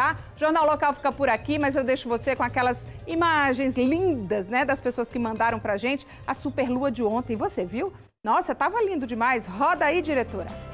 tá? Jornal Local fica por aqui, mas eu deixo você com aquelas imagens lindas, né, das pessoas que mandaram pra gente a superlua de ontem. Você viu? Nossa, tava lindo demais. Roda aí, diretora.